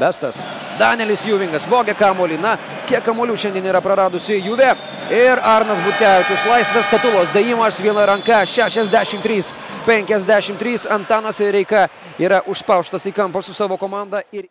Bestas. Danielis Juvingas vogia kamuolį. Na, kiek kamuolių šiandien yra praradusi Juve. Ir Arnas Butkevičius. Laisvės statulos. Dėjimas viena ranka. 63. 53. Antanas Reika yra užspauštas į kampą su savo komanda. Ir...